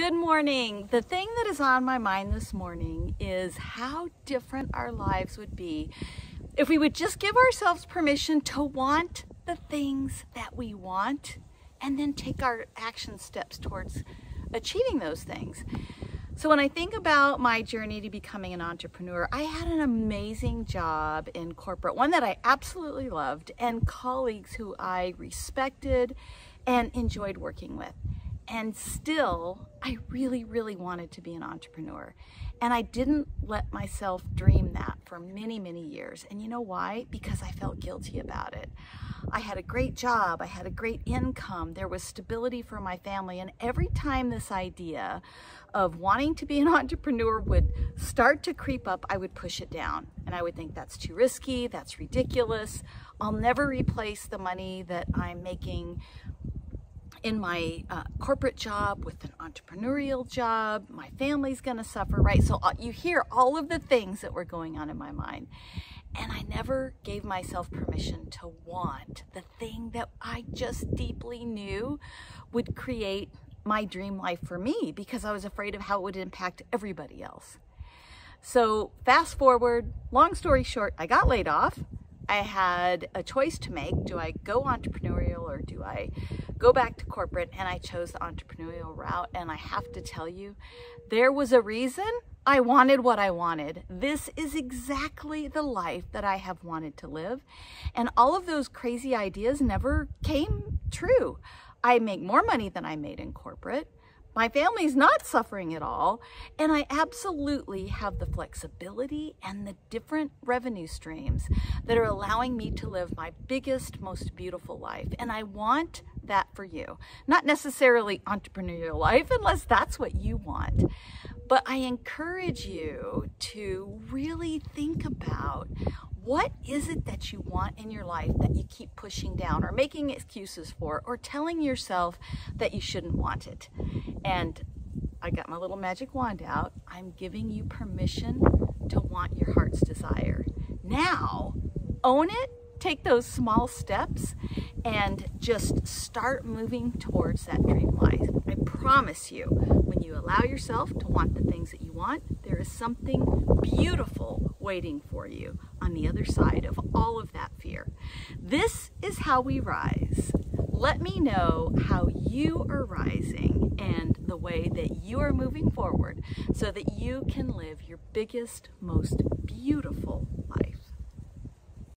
Good morning. The thing that is on my mind this morning is how different our lives would be if we would just give ourselves permission to want the things that we want and then take our action steps towards achieving those things. So when I think about my journey to becoming an entrepreneur, I had an amazing job in corporate, one that I absolutely loved, and colleagues who I respected and enjoyed working with. And still, I really, really wanted to be an entrepreneur. And I didn't let myself dream that for many, many years. And you know why? Because I felt guilty about it. I had a great job, I had a great income, there was stability for my family. And every time this idea of wanting to be an entrepreneur would start to creep up, I would push it down. And I would think that's too risky, that's ridiculous. I'll never replace the money that I'm making in my uh, corporate job with an entrepreneurial job. My family's going to suffer, right? So uh, you hear all of the things that were going on in my mind. And I never gave myself permission to want the thing that I just deeply knew would create my dream life for me because I was afraid of how it would impact everybody else. So fast forward, long story short, I got laid off. I had a choice to make. Do I go entrepreneurial or do I go back to corporate? And I chose the entrepreneurial route. And I have to tell you, there was a reason I wanted what I wanted. This is exactly the life that I have wanted to live. And all of those crazy ideas never came true. I make more money than I made in corporate. My family's not suffering at all. And I absolutely have the flexibility and the different revenue streams that are allowing me to live my biggest, most beautiful life. And I want that for you. Not necessarily entrepreneurial life, unless that's what you want. But I encourage you to really think about what is it that you want in your life that you keep pushing down or making excuses for or telling yourself that you shouldn't want it? And I got my little magic wand out. I'm giving you permission to want your heart's desire. Now, own it, take those small steps, and just start moving towards that dream life. I promise you, when you allow yourself to want the things that you want, there is something beautiful waiting for you on the other side of all of that fear. This is how we rise. Let me know how you are rising and the way that you are moving forward so that you can live your biggest, most beautiful